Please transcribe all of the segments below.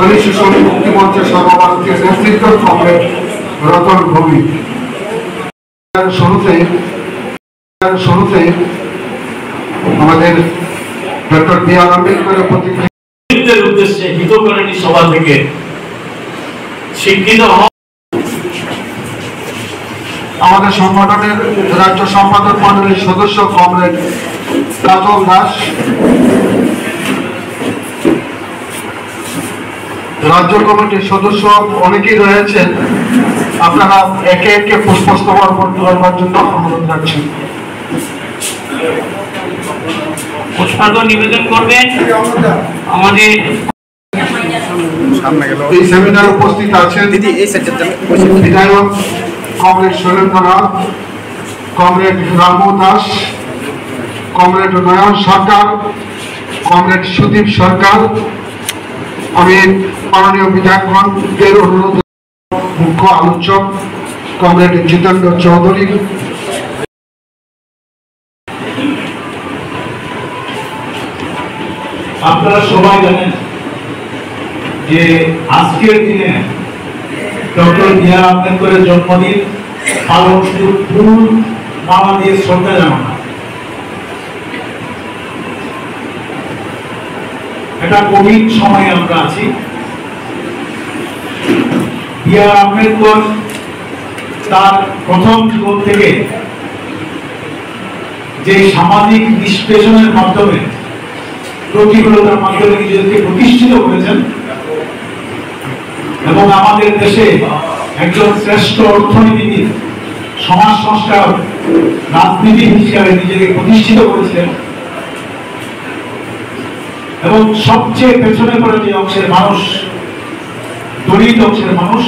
মুক্তি মঞ্চের নেতৃত্ব কমরেড রতন ভৌমিক। শুরুতে শুরুতে আমাদের ডক্টর বি আর আম্বেদকরের প্রতিক্রিয়া উদ্দেশ্যে হিতকরণী সভা থেকে শিক্ষিত আমাদের সংগঠনের রাজ্য সম্পাদক মন্ডলীর সদস্য কমরেড কাজল দাস রাজ্য কমিটির সদস্য অনেকেই রয়েছেন। আপনারা একে একে পুষ্পস্তবর করবার জন্য অনুরোধ রাখছেন পুষ্পার্ঘ নিবেদন করবেন। আমাদের এই সেমিনার উপস্থিত আছেন দিদি এই বিধায়ক comrade Surendranath comrade Ramu Das comrade Nayan Sarkar comrade Sudip Sarkar আমি মাননীয় বিধায়কগণদের অনুরোধ মুখ্য আলোচক কমরেড জিতেন্দ্র চৌধুরী। আপনারা সবাই জানেন যে আজকের দিনে ডক্টর বি আর আম্বেদকরের জন্মদিন পালন শুধু ফুল মামা দিয়ে শ্রদ্ধা জানানো এটা কোভিড সময়ে আমরা আছি। বি আম্বেদকর তার প্রথম জীবন থেকে যে সামাজিক নিষ্পেষণের মাধ্যমে প্রতিকূলতার মাধ্যমে নিজেদেরকে প্রতিষ্ঠিত করেছেন এবং আমাদের দেশে একজন শ্রেষ্ঠ অর্থনীতিবিদ, সমাজ সংস্কার রাজনীতি হিসাবে নিজেকে প্রতিষ্ঠিত করেছিলেন। এবং সবচেয়ে পেছনে পড়ে যে অংশের মানুষ, দলিত অংশের মানুষ,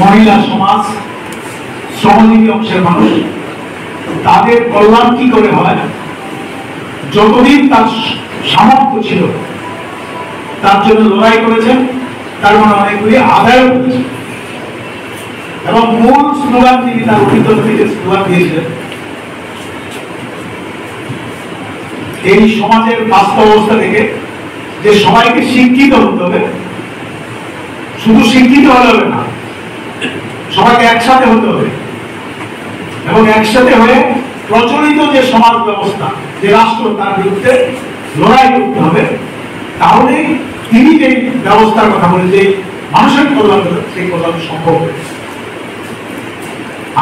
মহিলা সমাজ, শ্রমজীবী অংশের মানুষ, তাদের কল্যাণ কি করে হয়? যতদিন তার সামর্থ্য ছিল, তার জন্য লড়াই করেছেন তার মানে অনেকগুলি আদায় এবং মূল স্লোগান তিনি তার অভিজ্ঞতা থেকে স্লোগান দিয়েছিলেন এই সমাজের বাস্তব অবস্থা থেকে যে সবাইকে শিক্ষিত হতে হবে। শুধু শিক্ষিত হলে হবে না, সবাইকে একসাথে হতে হবে। এবং একসাথে হয়ে প্রচলিত যে সমাজ ব্যবস্থা, যে রাষ্ট্র, তার বিরুদ্ধে লড়াই করতে হবে তাহলে তিনি যে ব্যবস্থার কথা বলে যে মানুষের কল্যাণ, সেই কল্যাণ সম্ভব হবে।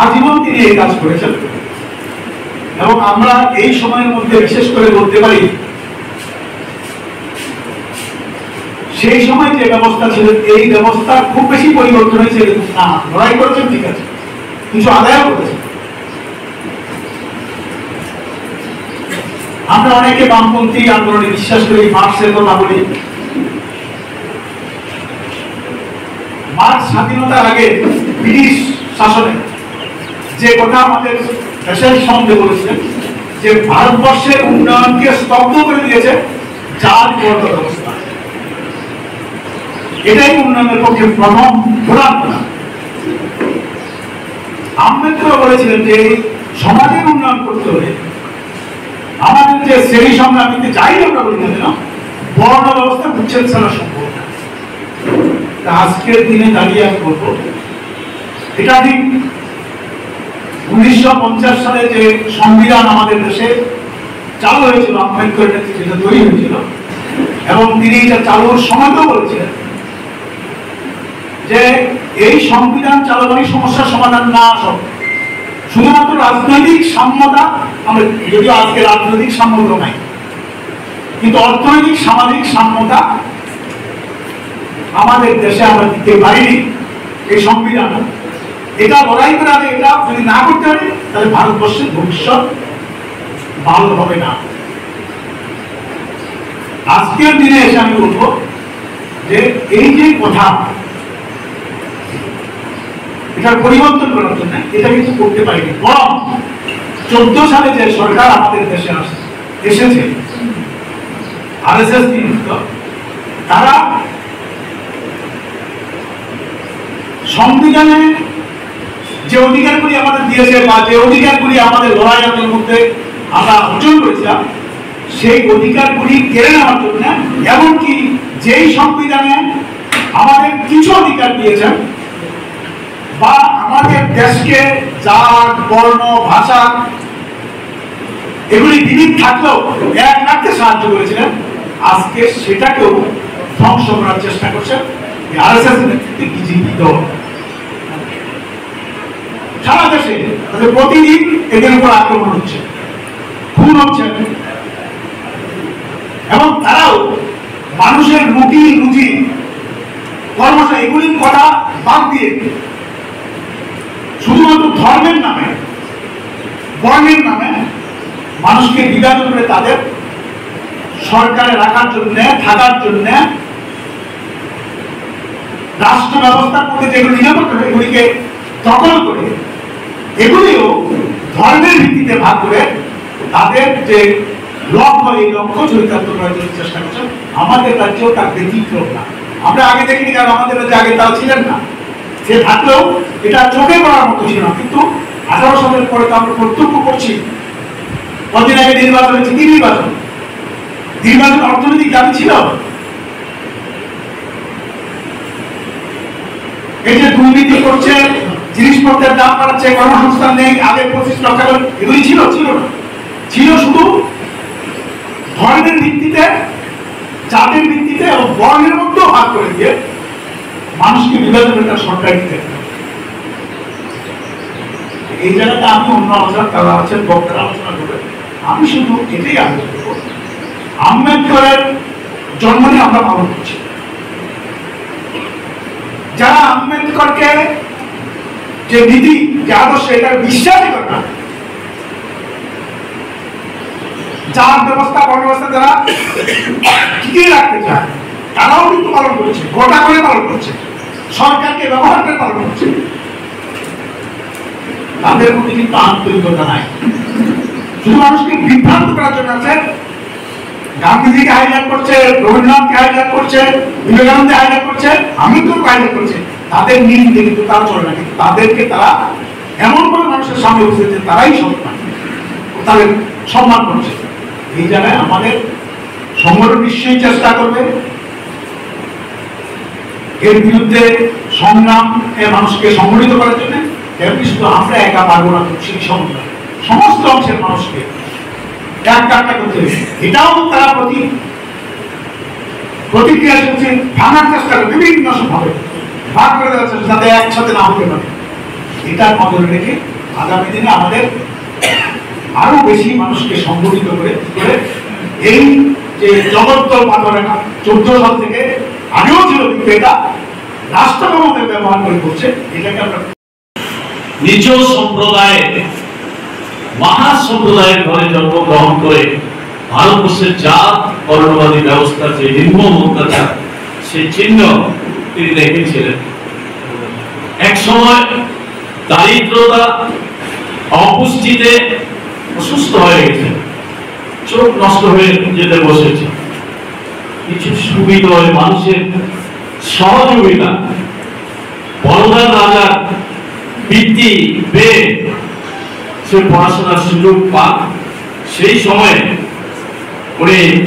আজীবন তিনি এই কাজ করেছেন। এবং আমরা এই সময়ের মধ্যে, বিশেষ করে বলতে পারি, সেই সময় যে ব্যবস্থা ছিল, এই ব্যবস্থা খুব বেশি পরিবর্তন হয়েছে না। লড়াই করেছেন, ঠিক আছে। কিছু আদায়ও করেছেন। আমরা অনেকে বামপন্থী আন্দোলনে বিশ্বাস করি, মার্ক্সের কথা বলি। মার্ক্স স্বাধীনতার আগে ব্রিটিশ শাসনে যে কথা আমাদের দেশের সঙ্গে বলেছিলেন যে ভারতবর্ষের উন্নয়নকে স্তব্ধ করে দিয়েছে জাত বর্গ ব্যবস্থা। এটাই উন্নয়নের পক্ষে প্রথম প্রধান আম্বেদকর বলেছিলেন যে সমাজের উন্নয়ন করতে হলে আমাদের যে শ্রেণি সংগ্রামীতে যাই আমরা বলি না বর্ণ ব্যবস্থা উচ্ছেদ ছাড়া সম্ভব আজকের দিনে দাঁড়িয়ে আমি বলব, এটা ঠিক উনিশশো পঞ্চাশ সালে যে সংবিধান আমাদের দেশে চালু হয়েছিল, আম্বেদকরের নেতৃত্বে তৈরি হয়েছিল, এবং তিনি এটা চালুর সময়তেও বলেছিলেন যে এই সংবিধান চালুবারই সমস্যার সমাধান না সব শুধুমাত্র রাজনৈতিক সাম্যতা, আমরা যদিও আজকে রাজনৈতিক সাম্যতা নাই, কিন্তু অর্থনৈতিক সামাজিক সাম্যতা আমাদের দেশে আমরা দিতে পারিনি এই সংবিধান। এটা লড়াই করে আগে এটা যদি না করতে পারি, তাহলে ভারতবর্ষের ভবিষ্যৎ ভালো হবে না। আজকের দিনে এসে আমি বলব যে এই যে কথা এটার পরিবর্তন করার জন্য এটা কিছু করতে পারিনি। বরং চোদ্দ সালে যে সরকার আমাদের দেশে এসেছে আর এস এস তারা সংবিধানে যে অধিকারগুলি আমাদের দিয়েছে বা যে অধিকারগুলি আমাদের লড়াই আমাদের মধ্যে আমরা অর্জন করেছিলাম, সেই অধিকারগুলি কেড়ে নেওয়ার জন্য এমনকি যেই সংবিধানে আমাদের কিছু অধিকার দিয়েছেন বা আমাদের দেশকে জাত, বর্ণ, ভাষা এগুলি বিবিধ থাকলেও এক রাখতে সাহায্য করেছিলেন, আজকে সেটাকেও ধ্বংস করার চেষ্টা করছেন। আরএসএস নেতৃত্বে বিজেপি দল সারা দেশে তাদের প্রতিদিন এদের উপর আক্রমণ হচ্ছে। খুন হচ্ছে এবং তারাও মানুষের রুটি, রুজি কর্মসা এগুলির কথা বাদ দিয়ে শুধুমাত্র ধর্মের নামে, বর্ণের নামে মানুষকে বিভাজন করে তাদের সরকারে রাখার জন্য, থাকার জন্য রাষ্ট্র ব্যবস্থা করতে যেগুলো নিরাপত্তা, এগুলিকে দখল করে এগুলিও ধর্মের ভিত্তিতে ভাগ করে তাদের যে লক্ষ্য এই লক্ষ্য চরিতার্থ করার জন্য চেষ্টা করছেন, আমাদের রাজ্যেও তার ব্যতিক্রম না। আমরা আগে দেখিনি কারণ আমাদের রাজ্যে আগে ছিলেন না। সে থাকলেও এটা চোখে পড়ার মতো ছিল না। কিন্তু আঠারো সালের পরে তো আমরা প্রত্যক্ষ করছি। কদিন আগে নির্বাচন হয়েছে, কি নির্বাচন? নির্বাচন অর্থনৈতিক দাবি ছিল? এই যে দুর্নীতি করছে জিনিসপত্রের দাম বাড়াচ্ছে, কর্মসংস্থান নেই, আগে পঁচিশ লক্ষ এগুলি ছিল ছিল না। ছিল শুধু ধর্মের ভিত্তিতে, জাতের ভিত্তিতে এবং বর্ণের মধ্যেও ভাগ করে দিয়ে মানুষকে বিভাজনের একটা সরকার দিতে এই জায়গাতে আমি অন্য আলোচনা, তারা আছেন, বক্তারা আলোচনা করবে আমি শুধু এটাই আলোচনা করব। আম্বেদকরের জন্ম আমরা পালন করছি। যারা আম্বেদকরকে যে নীতি, যে আদর্শ, এটা বিশ্বাসই করে না। যার ব্যবস্থা ব্যবস্থা যারা টিকিয়ে রাখতে চায়, তারাও কিন্তু পালন করছে, গোটা করে পালন করছে। সরকারকে ব্যবহার করে পালন করছে। তাদের মধ্যে কিন্তু আন্তরিকতা নাই। শুধু মানুষকে বিভ্রান্ত করার জন্য আছে। গান্ধীজিকে হাইলাইট করছে, রবীন্দ্রনাথকে হাইলাইট করছে, বিবেকানন্দকে করছে হাইলাইট করছে। তাদের নীতিতে কিন্তু তারা চলে না, কিন্তু তাদেরকে তারা এমন করে মানুষের সামনে বসেছে তারাই সম্মান তাদের সম্মান করছে। এই জায়গায় আমাদের সংগঠন নিশ্চয়ই চেষ্টা করবে। এর বিরুদ্ধে সংগ্রাম মানুষকে সংগঠিত করার জন্য। তেমনি শুধু আমরা একা পারব না, সেই সংগ্রাম সমস্ত অংশের মানুষকে এক কাটটা করতে। এটাও তারা প্রতি প্রতিক্রিয়া করছে ভাঙার চেষ্টা করে বিভিন্ন ভাবে ভাগ করে দেওয়ার চেষ্টা, যাতে একসাথে না হতে পারে। এটা নজরে রেখে আগামী দিনে আমাদের আরও বেশি মানুষকে সংগঠিত করে এই যে জগদ্দল পাথরেখা চোদ্দ সাল থেকে আগেও ছিল, কিন্তু এটা রাষ্ট্র ক্ষমতায় ব্যবহার করে করছে, এটাকে আমরা নিজ সম্প্রদায়ে মহা সম্প্রদায়ের ঘরে জন্মগ্রহণ করে ভারতবর্ষের জাত, বর্ণবাদী ব্যবস্থা যে নির্মম অত্যাচার সেই চিহ্ন তিনি রেখেছিলেন এক সময় দারিদ্রতা অপুষ্টিতে অসুস্থ হয়ে গেছে। চোখ নষ্ট হয়ে যেতে বসেছে। কিছু সুবিধা মানুষের সহযোগিতা। বড়দার রাজার বৃত্তি পেয়ে সে পড়াশোনার সুযোগ পান সেই সময়ে উনি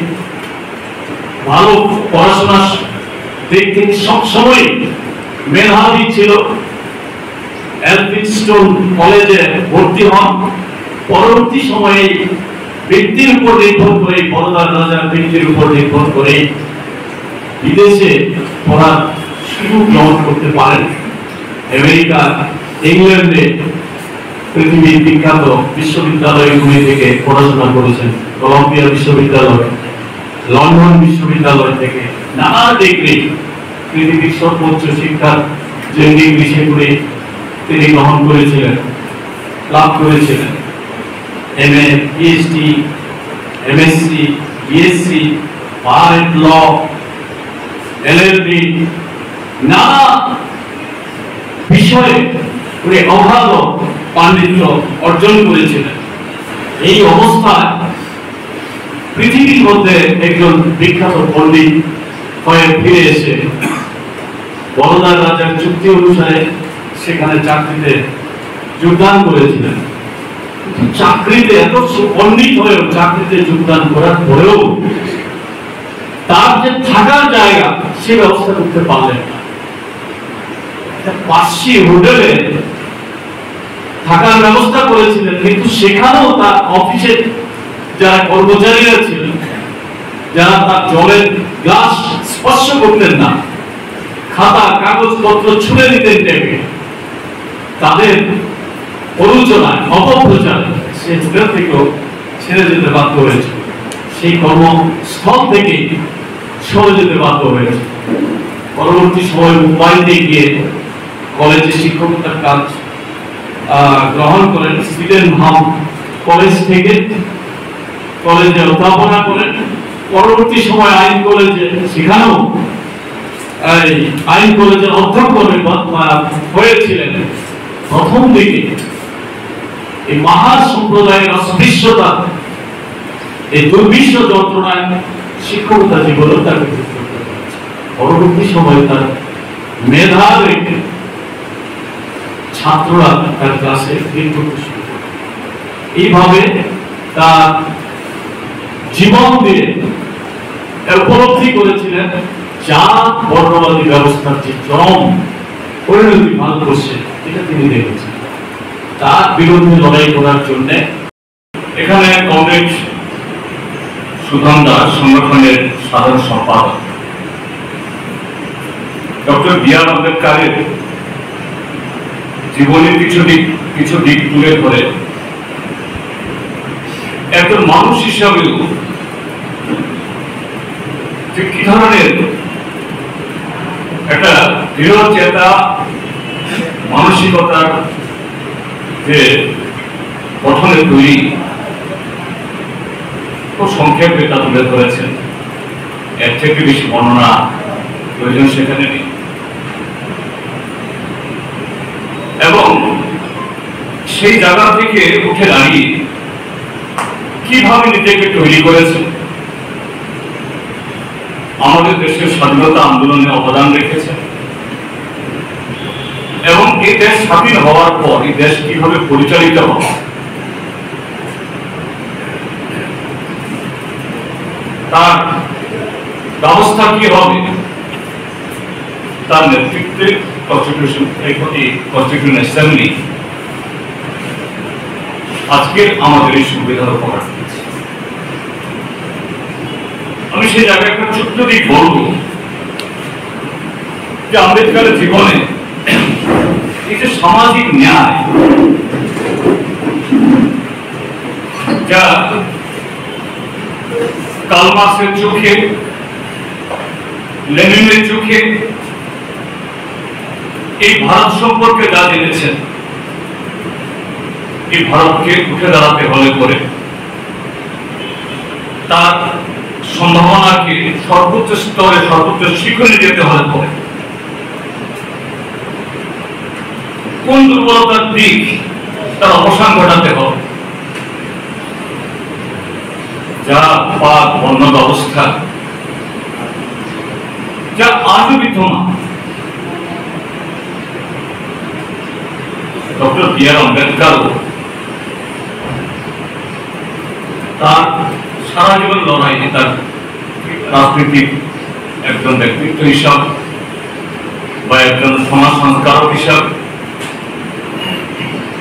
ভালো পড়াশোনার দিক থেকে সবসময় মেধাবী ছিল। এলফিনস্টোন কলেজে ভর্তি হন। পরবর্তী সময়ে ব্যক্তির উপর নির্ভর করে, বড়দার রাজার ব্যক্তির উপর নির্ভর করে বিদেশে পড়ার সুযোগ গ্রহণ করতে পারেন। আমেরিকা, ইংল্যান্ডে পৃথিবীর বিখ্যাত বিশ্ববিদ্যালয়গুলি থেকে পড়াশোনা করেছেন। কলম্বিয়া বিশ্ববিদ্যালয়। লন্ডন বিশ্ববিদ্যালয় থেকে নানা ডিগ্রি পৃথিবীর সর্বোচ্চ শিক্ষার যে ডিগ্রি সেগুলি তিনি গ্রহণ করেছিলেন, লাভ করেছিলেন। M A PhD MSc BSc part law LLB নানা বিষয়ে উনি অগাধ পাণ্ডিত্য অর্জন করেছিলেন। এই অবস্থায় পৃথিবীর মধ্যে একজন বিখ্যাত পণ্ডিত হয়ে ফিরে এসে বড়দার রাজার চুক্তি অনুসারে সেখানে চাকরিতে যোগদান করেছিলেন। চাকরিতে এত পণ্ডিত হয়েও চাকরিতে যোগদান করার পরেও তার যে থাকার জায়গা সে ব্যবস্থা করতে পারলেন না। হোটেলে থাকার ব্যবস্থা করেছিলেন, কিন্তু সেখানেও তার অফিসের যারা কর্মচারীরা ছিলেন যারা তার জলের গ্লাস স্পর্শ করতেন না, খাতা, কাগজপত্র ছুঁড়ে দিতেন টেবিলে তাদের প্ররোচনায়, অপপ্রচারে সে হোটেল থেকেও ছেড়ে যেতে বাধ্য হয়েছে। সেই কর্মস্থল থেকে সরে যেতে বাধ্য হয়েছে। পরবর্তী সময় মুম্বাইতে গিয়ে কলেজে শিক্ষকতার কাজ গ্রহণ করেন সুইডেন হাম কলেজ থেকে। কলেজে অধ্যাপনা করেন পরবর্তী সময় আইন কলেজে সেখানেও আইন কলেজের অধ্যক্ষ হয়েছিলেন প্রথম দিকে এই মহা সম্প্রদায়ের অস্পৃশ্যতা, এই দুর্বিশ্ব যন্ত্রণায় শিক্ষকতা জীবনেও তাকে। পরবর্তী সময়ে তার মেধা রেখে ছাত্ররা তার ক্লাসে। এইভাবে তার জীবন দিয়ে উপলব্ধি করেছিলেন যা বর্ণবাদী ব্যবস্থার যে চরম পরিণতি ভারতবর্ষে, এটা তিনি দেখেছেন। তার বিরুদ্ধে লড়াই করার জন্য এখানে কংগ্রেস সুধন দাস সংগঠনের সাধারণ সম্পাদক। ডক্টর বি আর আম্বেদকারের জীবনের কিছু দিক কিছু দিক তুলে ধরে একজন মানুষ হিসাবেও যে কি ধরনের একটা দৃঢ় চেতা মানসিকতার যে গঠনে তৈরি খুব সংক্ষেপে তা তুলে ধরেছেন। এর থেকে বেশি বর্ণনা প্রয়োজন সেখানে নেই। এবং সেই জায়গা থেকে উঠে দাঁড়িয়ে কীভাবে নিজেকে তৈরি করেছেন? আমাদের দেশের স্বাধীনতা আন্দোলনে অবদান রেখেছেন এবং এই দেশ স্বাধীন হওয়ার পর এই দেশ কীভাবে পরিচালিত হবে? তার ব্যবস্থা কি হবে? তার নেতৃত্বে কনস্টিটিউশন আজকে আমাদের এই সুবিধার উপকার আমি সেই জায়গায় একটা ছোট্ট দিক বলব যে আম্বেদকারের জীবনে এই যে সামাজিক ন্যায়, যা কালমাসের চোখে, লেনিনের চোখে, এই ভারত সম্পর্কে যা জেনেছেন, এই ভারতকে উঠে দাঁড়াতে হলে করে তার সম্ভাবনাকে সর্বোচ্চ স্তরে, সর্বোচ্চ শিখরে যেতে হলে করে কোন দুর্বলতার দিক তার অবসান ঘটাতে হবে? যা পাক বর্ণ ব্যবস্থা যা আজও বিদ্যমান। ডক্টর বি আর আম্বেদকার তার সারা জীবন লড়াই তার রাজনৈতিক একজন ব্যক্তিত্ব হিসাব বা একজন সমাজ সংস্কারক হিসাব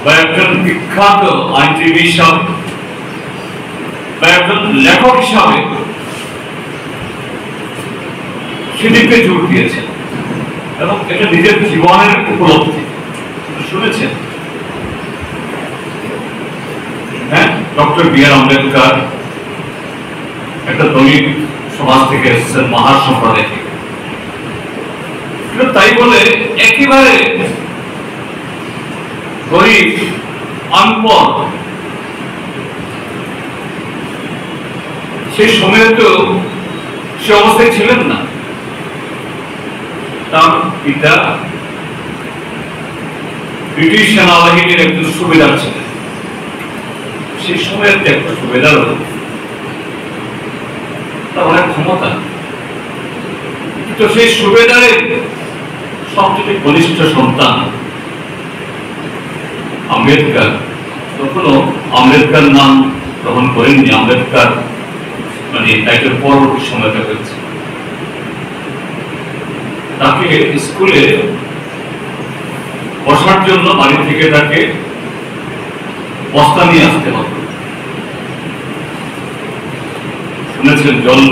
বা একজন বিখ্যাত আইনজীবী হিসাব বা একজন লেখক হিসাবে সেদিকে জোর দিয়েছেন এবং এটা নিজের জীবনের উপলব্ধি। শুনেছেন? হ্যাঁ? ডক্টর বি আর আম্বেদকর একটা দলিত সমাজ থেকে এসেছেন মহার থেকে। কিন্তু তাই বলে একেবারে গরিব অনপদ সেই সময়ে তো সে অবস্থায় ছিলেন না। তার পিতা ব্রিটিশ সেনাবাহিনীর একজন সুবেদার ছিলেন। সেই সময়ের একটা তার অনেক ক্ষমতা। কিন্তু সেই সুবেদারের সবচেয়ে ঘনিষ্ঠ সন্তান আম্বেদকর। তখনও আম্বেদকার নাম গ্রহণ করেননি, আম্বেদকার মানে একটা পরবর্তী সময়টা হয়েছে। তাকে স্কুলে বসার জন্য বাড়ি থেকে তাকে বস্তা নিয়ে আসতে হবে। শুনেছেন, জল